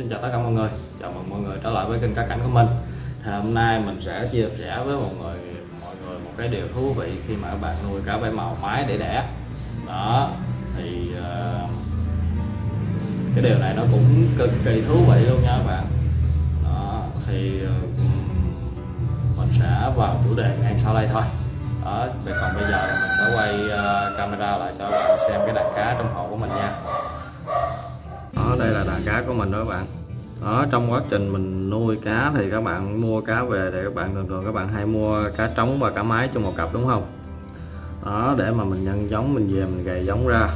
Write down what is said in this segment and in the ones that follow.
xin chào tất cả mọi người. Chào mừng mọi người trở lại với kênh cá cảnh của mình. Thì hôm nay mình sẽ chia sẻ với mọi người mọi người một cái điều thú vị khi mà các bạn nuôi cá bảy màu mái để đẻ. Đó thì uh, cái điều này nó cũng cực kỳ thú vị luôn nha các bạn. Đó thì uh, mình sẽ vào chủ đề ngay sau đây thôi. Đó còn bây giờ mình sẽ quay uh, camera lại cho các bạn xem cái đàn cá trong hồ của mình nha đó đây là đàn cá của mình đó các bạn. Đó trong quá trình mình nuôi cá thì các bạn mua cá về thì các bạn thường thường các bạn hay mua cá trống và cá mái trong một cặp đúng không? Đó để mà mình nhân giống mình về mình gầy giống ra.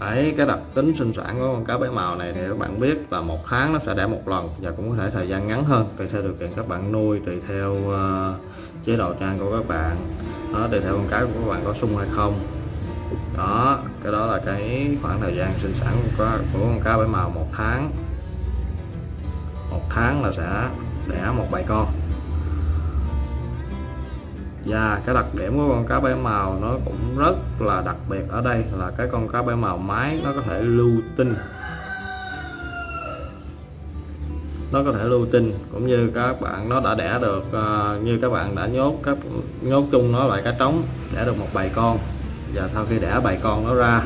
Đấy cái đặc tính sinh sản của con cá bé màu này thì các bạn biết là một tháng nó sẽ đẻ một lần và cũng có thể thời gian ngắn hơn tùy theo điều kiện các bạn nuôi tùy theo uh, chế độ trang của các bạn. Đó tùy theo con cái của các bạn có sung hay không. Đó cái đó là cái khoảng thời gian sinh sản của, của con cá bảy màu một tháng một tháng là sẽ đẻ một bầy con. Và cái đặc điểm của con cá bảy màu nó cũng rất là đặc biệt ở đây là cái con cá bảy màu mái nó có thể lưu tinh. Nó có thể lưu tinh cũng như các bạn nó đã đẻ được uh, như các bạn đã nhốt các nhốt chung nó lại cá trống đẻ được một bầy con và sau khi đẻ bầy con nó ra,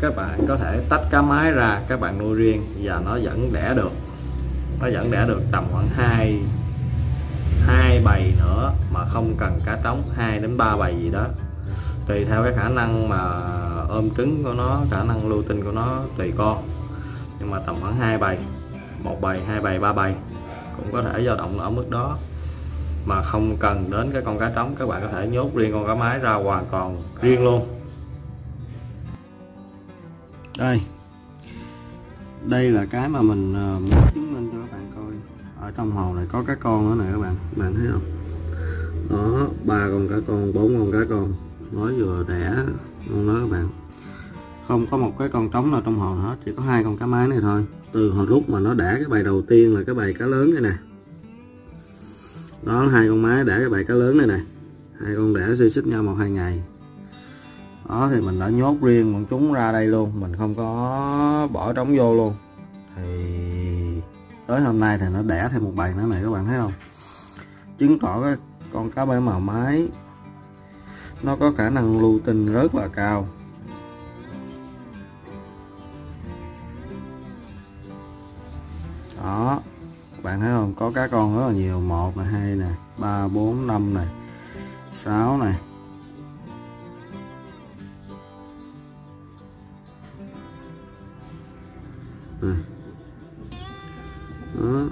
các bạn có thể tách cá mái ra, các bạn nuôi riêng. Và nó vẫn đẻ được. Nó vẫn đẻ được tầm khoảng hai hai bầy nữa mà không cần cá trống 2 đến 3 bầy gì đó. Tùy theo cái khả năng mà ôm trứng của nó, khả năng lưu tinh của nó, tùy con. Nhưng mà tầm khoảng hai bầy, một bầy, hai bầy, ba bầy cũng có thể dao động ở mức đó mà không cần đến cái con cá trống, các bạn có thể nhốt riêng con cá mái ra hoàn toàn riêng luôn. Đây. Đây là cái mà mình ờ, muốn chứng minh cho các bạn coi. Ở trong hồ này có cá con nữa nè các bạn. Các bạn thấy không? Đó, ba con cá con, bốn con cá con. Mới vừa đẻ luôn đó các bạn. Không có một cái con trống nào trong hồ hết, chỉ có hai con cá mái này thôi. Từ hồi lúc mà nó đẻ cái bầy đầu tiên là cái bầy cá lớn đây nè đó là hai con mái đẻ cái bầy cá lớn này nè. Hai con đẻ suy xích nhau một hai ngày. Đó, thì mình đã nhốt riêng bọn chúng ra đây luôn. Mình không có bỏ trống vô luôn. Thì tới hôm nay thì nó đẻ thêm một bầy nữa này, các bạn thấy không? Chứng tỏ cái con cá bảy màu mái, nó có khả năng lưu tinh rất là cao. Đó bạn thấy không? Có cá con rất là nhiều. Một này hai này ba bốn năm này sáu này. À. đó.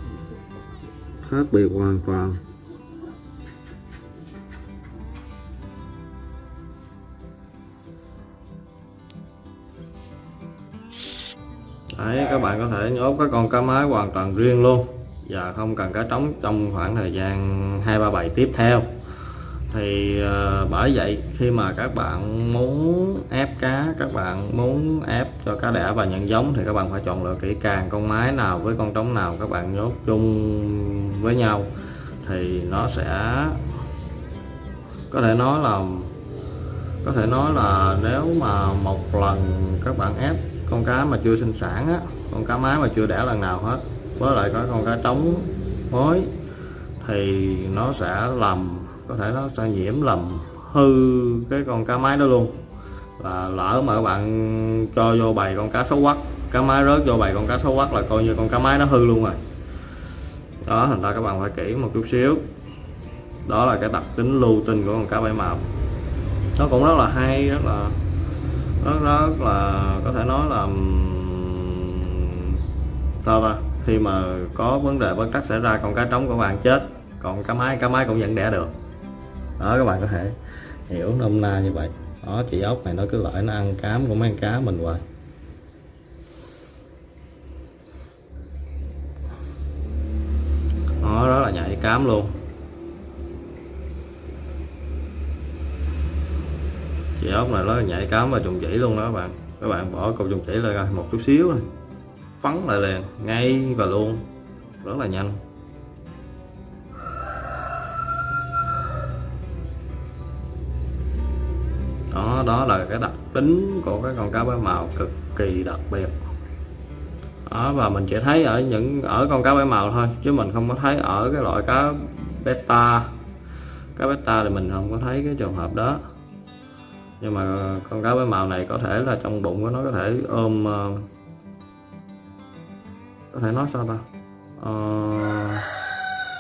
Khác biệt hoàn toàn. Đấy, các bạn có thể nhốt các con cá mái hoàn toàn riêng luôn và không cần cá trống. Trong khoảng thời gian hai ba bảy tiếp theo. Thì uh, bởi vậy khi mà các bạn muốn ép cá các bạn muốn ép cho cá đẻ và nhận giống thì các bạn phải chọn lựa kỹ càng con mái nào với con trống nào các bạn nhốt chung với nhau. Thì nó sẽ có thể nói là có thể nói là nếu mà một lần các bạn ép con cá mà chưa sinh sản á con cá mái mà chưa đẻ lần nào hết với lại có con cá trống mới, thì nó sẽ làm, có thể nó sẽ nhiễm lầm hư cái con cá máy đó luôn. Là lỡ mà các bạn cho vô bầy con cá xấu quắc, cá máy rớt vô bầy con cá xấu quắc là coi như con cá máy nó hư luôn rồi. Đó, thành ra các bạn phải kỹ một chút xíu. Đó là cái đặc tính lưu tinh của con cá bảy màu. Nó cũng rất là hay, rất là, rất rất là, có thể nói là sao ta? Khi mà có vấn đề bất trắc xảy ra con cá trống của bạn chết, còn cá mái cá mái cũng vẫn đẻ được. Đó, các bạn có thể hiểu nôm na như vậy. Đó, chị ốc này nó cứ lợi nó ăn cám của mấy con cá mình hoài. Đó rất là nhạy cám luôn. Chị ốc này nó nhạy cám và trùng chỉ luôn đó, các bạn. Các bạn bỏ cục trùng chỉ lại coi, một chút xíu thôi phấn lại liền ngay và luôn. Rất là nhanh. Đó đó là cái đặc tính của cái con cá bảy màu cực kỳ đặc biệt. Đó và mình chỉ thấy ở những ở con cá bảy màu thôi chứ mình không có thấy ở cái loại cá beta. Cá beta thì mình không có thấy cái trường hợp đó. Nhưng mà con cá bảy màu này có thể là trong bụng của nó có thể ôm uh, có thể nói sao ta? À,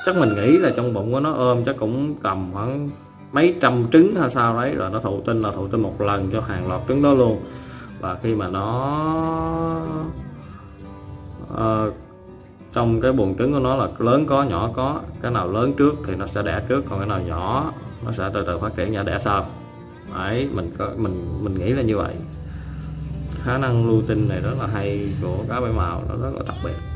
chắc mình nghĩ là trong bụng của nó ôm chắc cũng tầm khoảng mấy trăm trứng hay sao đấy rồi nó thụ tinh là thụ tinh một lần cho hàng loạt trứng đó luôn. Và khi mà nó à, trong cái buồng trứng của nó là lớn có nhỏ có cái nào lớn trước thì nó sẽ đẻ trước còn cái nào nhỏ nó sẽ từ từ phát triển nhỏ đẻ sau. Đấy mình có mình mình nghĩ là như vậy khả năng lưu tinh này rất là hay, của cá bảy màu, nó rất là đặc biệt.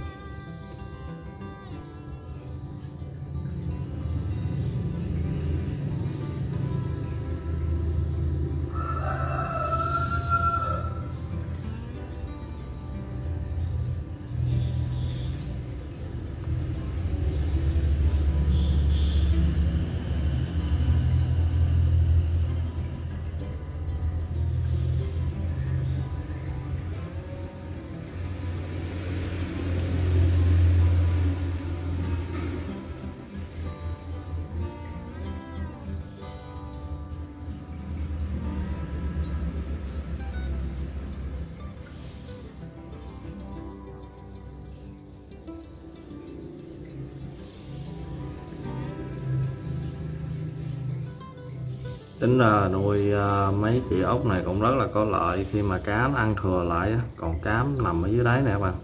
Tính ra nuôi à, mấy chị ốc này cũng rất là có lợi khi mà cá ăn thừa lại còn cám nằm ở dưới đáy nè các bạn.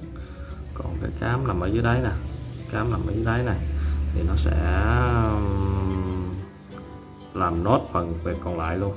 Còn cái cám nằm ở dưới đáy nè. Cám nằm ở dưới đáy này thì nó sẽ làm nốt phần việc còn lại luôn.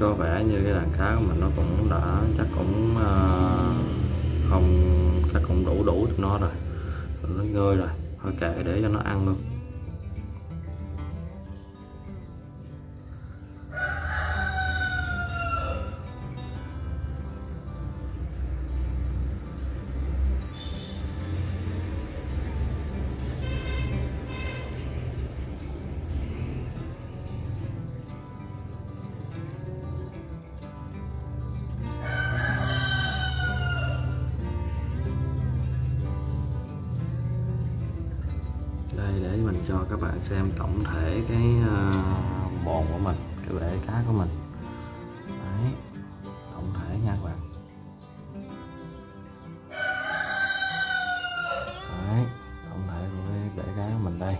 Có vẻ như cái đàn cá của mình nó cũng đã chắc cũng uh, không chắc cũng đủ đủ cho nó rồi. Nó ngơi rồi thôi kệ để cho nó ăn luôn. Cho các bạn xem tổng thể cái ờ, bồn của mình cái bể cá của mình. Đấy, tổng thể nha các bạn. Đấy, tổng thể của cái bể cá của mình đây.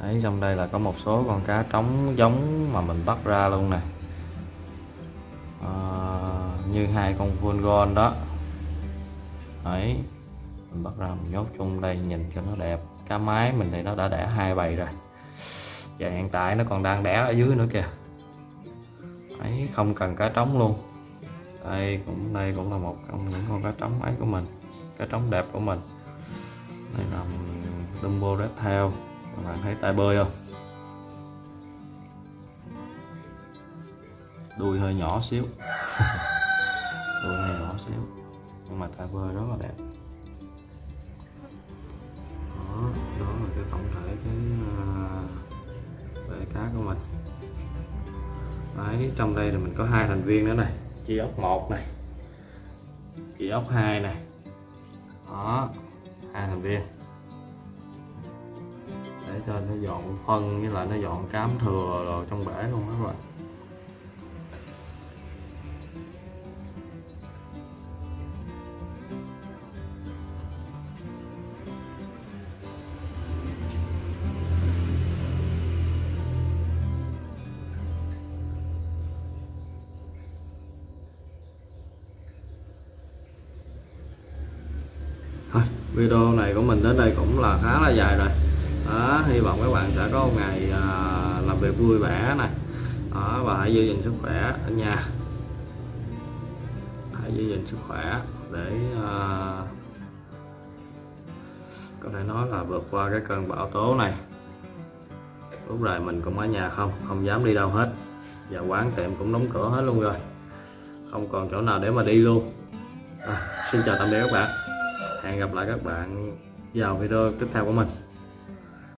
Đấy, trong đây là có một số con cá trống giống mà mình bắt ra luôn nè. À, như hai con vuông gòn đó. Đấy, mình bắt ra mình nhốt chung đây, nhìn cho nó đẹp. Cá mái mình thì nó đã đẻ hai bầy rồi. Và hiện tại nó còn đang đẻ ở dưới nữa kìa. Ấy, không cần cá trống luôn. Đây, cũng đây cũng là một trong những con cá trống ấy của mình. Cá trống đẹp của mình. Đây là Dumbo Red Tail. Các bạn thấy tai bơi không? Đuôi hơi nhỏ xíu. Đuôi hơi nhỏ xíu. Nhưng mà tai bơi rất là đẹp. Đấy trong đây là mình có hai thành viên nữa này. Chi ốc một này. Chi ốc hai này. Đó, hai thành viên. Để cho nó dọn phân với lại nó dọn cám thừa rồi trong bể luôn các bạn. Video này của mình đến đây cũng là khá là dài rồi. Đó, hy vọng các bạn sẽ có một ngày à, làm việc vui vẻ này. Đó, và hãy giữ gìn sức khỏe ở nhà. Hãy giữ gìn sức khỏe để à, có thể nói là vượt qua cái cơn bão tố này. Lúc này mình cũng ở nhà không không dám đi đâu hết. Và quán tiệm cũng đóng cửa hết luôn rồi. Không còn chỗ nào để mà đi luôn. À, xin chào tạm biệt các bạn hẹn gặp lại các bạn vào video tiếp theo của mình.